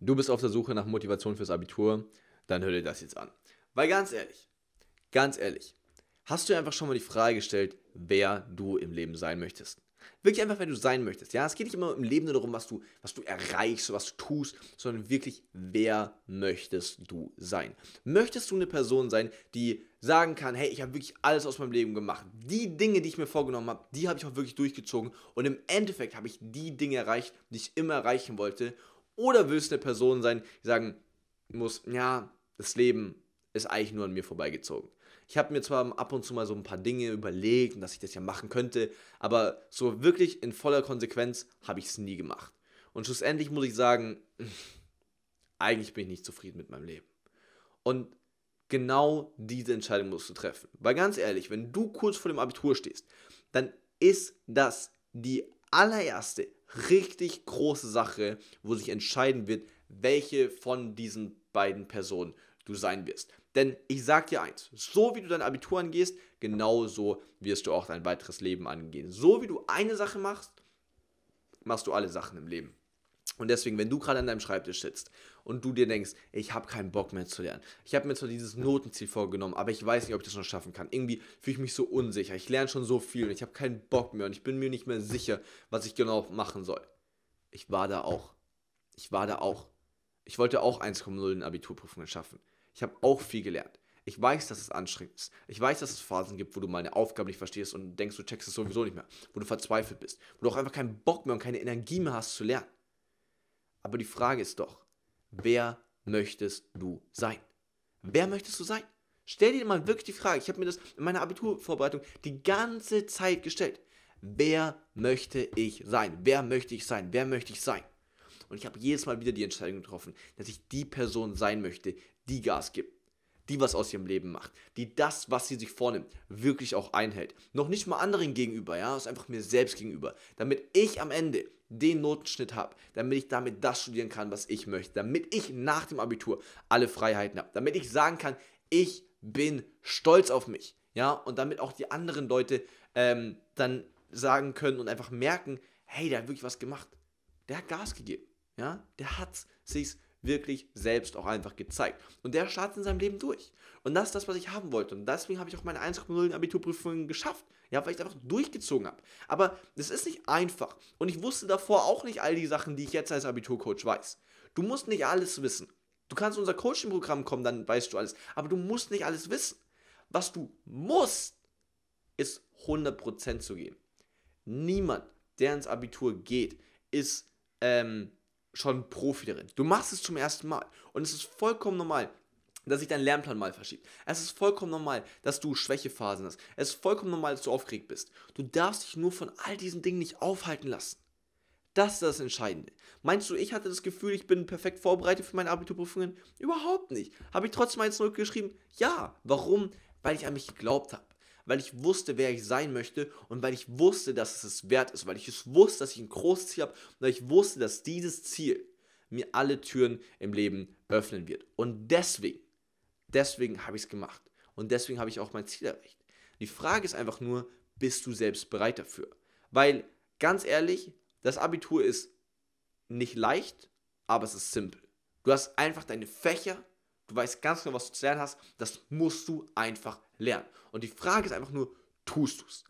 Du bist auf der Suche nach Motivation fürs Abitur, dann hör dir das jetzt an. Weil ganz ehrlich, ganz ehrlich, hast du dir einfach schon mal die Frage gestellt, wer du im Leben sein möchtest? Wirklich einfach, wer du sein möchtest. Ja, es geht nicht immer im Leben nur darum, was du, was du erreichst, was du tust, sondern wirklich, wer möchtest du sein? Möchtest du eine Person sein, die sagen kann, hey, ich habe wirklich alles aus meinem Leben gemacht. Die Dinge, die ich mir vorgenommen habe, die habe ich auch wirklich durchgezogen. Und im Endeffekt habe ich die Dinge erreicht, die ich immer erreichen wollte. Oder willst du eine Person sein, die sagen muss, ja, das Leben ist eigentlich nur an mir vorbeigezogen. Ich habe mir zwar ab und zu mal so ein paar Dinge überlegt dass ich das ja machen könnte, aber so wirklich in voller Konsequenz habe ich es nie gemacht. Und schlussendlich muss ich sagen, eigentlich bin ich nicht zufrieden mit meinem Leben. Und genau diese Entscheidung musst du treffen. Weil ganz ehrlich, wenn du kurz vor dem Abitur stehst, dann ist das die allererste richtig große Sache, wo sich entscheiden wird, welche von diesen beiden Personen du sein wirst. Denn ich sag dir eins, so wie du dein Abitur angehst, genauso wirst du auch dein weiteres Leben angehen. So wie du eine Sache machst, machst du alle Sachen im Leben. Und deswegen, wenn du gerade an deinem Schreibtisch sitzt und du dir denkst, ich habe keinen Bock mehr zu lernen. Ich habe mir zwar dieses Notenziel vorgenommen, aber ich weiß nicht, ob ich das noch schaffen kann. Irgendwie fühle ich mich so unsicher. Ich lerne schon so viel und ich habe keinen Bock mehr und ich bin mir nicht mehr sicher, was ich genau machen soll. Ich war da auch. Ich war da auch. Ich wollte auch 1,0 in Abiturprüfungen schaffen. Ich habe auch viel gelernt. Ich weiß, dass es anstrengend ist. Ich weiß, dass es Phasen gibt, wo du mal eine Aufgabe nicht verstehst und denkst, du checkst es sowieso nicht mehr. Wo du verzweifelt bist. Wo du auch einfach keinen Bock mehr und keine Energie mehr hast zu lernen. Aber die Frage ist doch, wer möchtest du sein? Wer möchtest du sein? Stell dir mal wirklich die Frage. Ich habe mir das in meiner Abiturvorbereitung die ganze Zeit gestellt. Wer möchte ich sein? Wer möchte ich sein? Wer möchte ich sein? Und ich habe jedes Mal wieder die Entscheidung getroffen, dass ich die Person sein möchte, die Gas gibt, die was aus ihrem Leben macht, die das, was sie sich vornimmt, wirklich auch einhält. Noch nicht mal anderen gegenüber, ja, ist einfach mir selbst gegenüber, damit ich am Ende den Notenschnitt habe, damit ich damit das studieren kann, was ich möchte, damit ich nach dem Abitur alle Freiheiten habe, damit ich sagen kann, ich bin stolz auf mich, ja, und damit auch die anderen Leute ähm, dann sagen können und einfach merken, hey, der hat wirklich was gemacht, der hat Gas gegeben, ja, der hat sich wirklich selbst auch einfach gezeigt. Und der startet in seinem Leben durch. Und das ist das, was ich haben wollte. Und deswegen habe ich auch meine 1,0 Abiturprüfungen geschafft. Ja, weil ich einfach durchgezogen habe. Aber das ist nicht einfach. Und ich wusste davor auch nicht all die Sachen, die ich jetzt als Abiturcoach weiß. Du musst nicht alles wissen. Du kannst unser Coaching-Programm kommen, dann weißt du alles. Aber du musst nicht alles wissen. Was du musst, ist 100% zu gehen. Niemand, der ins Abitur geht, ist ähm, schon Profi darin. Du machst es zum ersten Mal. Und es ist vollkommen normal, dass sich dein Lernplan mal verschiebt. Es ist vollkommen normal, dass du Schwächephasen hast. Es ist vollkommen normal, dass du aufgeregt bist. Du darfst dich nur von all diesen Dingen nicht aufhalten lassen. Das ist das Entscheidende. Meinst du, ich hatte das Gefühl, ich bin perfekt vorbereitet für meine Abiturprüfungen? Überhaupt nicht. Habe ich trotzdem 1-0 geschrieben? Ja. Warum? Weil ich an mich geglaubt habe weil ich wusste, wer ich sein möchte und weil ich wusste, dass es es wert ist, weil ich es wusste, dass ich ein großes Ziel habe und weil ich wusste, dass dieses Ziel mir alle Türen im Leben öffnen wird. Und deswegen, deswegen habe ich es gemacht und deswegen habe ich auch mein Ziel erreicht. Die Frage ist einfach nur, bist du selbst bereit dafür? Weil, ganz ehrlich, das Abitur ist nicht leicht, aber es ist simpel. Du hast einfach deine Fächer, du weißt ganz genau, was du zu lernen hast, das musst du einfach lernen. Und die Frage ist einfach nur, tust du es?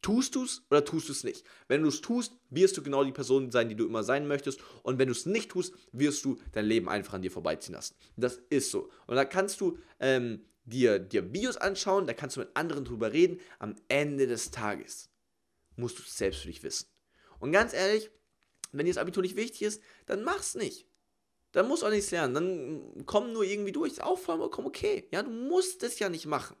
Tust du es oder tust du es nicht? Wenn du es tust, wirst du genau die Person sein, die du immer sein möchtest. Und wenn du es nicht tust, wirst du dein Leben einfach an dir vorbeiziehen lassen. Das ist so. Und da kannst du ähm, dir, dir Videos anschauen, da kannst du mit anderen drüber reden. Am Ende des Tages musst du es selbst für dich wissen. Und ganz ehrlich, wenn dir das Abitur nicht wichtig ist, dann mach's nicht. Dann musst du auch nichts lernen. Dann komm nur irgendwie durch. Ist auch vollkommen okay. Ja, du musst es ja nicht machen.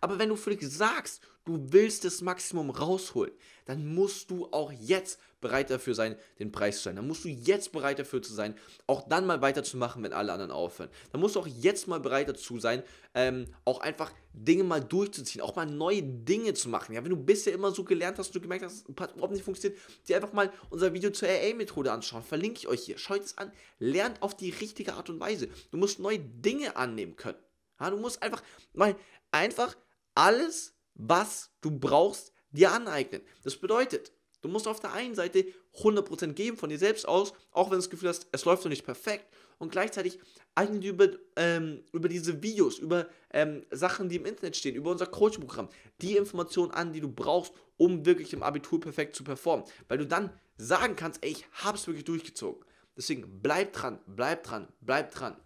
Aber wenn du für dich sagst, du willst das Maximum rausholen, dann musst du auch jetzt bereit dafür sein, den Preis zu sein. Dann musst du jetzt bereit dafür zu sein, auch dann mal weiterzumachen, wenn alle anderen aufhören. Dann musst du auch jetzt mal bereit dazu sein, ähm, auch einfach Dinge mal durchzuziehen, auch mal neue Dinge zu machen. Ja, wenn du bisher immer so gelernt hast, du gemerkt hast, es überhaupt nicht funktioniert, dir einfach mal unser Video zur AA-Methode anschauen. Verlinke ich euch hier. Schaut es an. Lernt auf die richtige Art und Weise. Du musst neue Dinge annehmen können. Ja, du musst einfach mal einfach alles, was du brauchst, dir aneignen. Das bedeutet, Du musst auf der einen Seite 100% geben von dir selbst aus, auch wenn du das Gefühl hast, es läuft noch nicht perfekt. Und gleichzeitig eigne dir über, ähm, über diese Videos, über ähm, Sachen, die im Internet stehen, über unser Coaching-Programm, die Informationen an, die du brauchst, um wirklich im Abitur perfekt zu performen. Weil du dann sagen kannst, ey, ich hab's wirklich durchgezogen. Deswegen bleib dran, bleib dran, bleib dran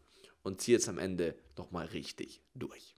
und zieh jetzt am Ende nochmal richtig durch.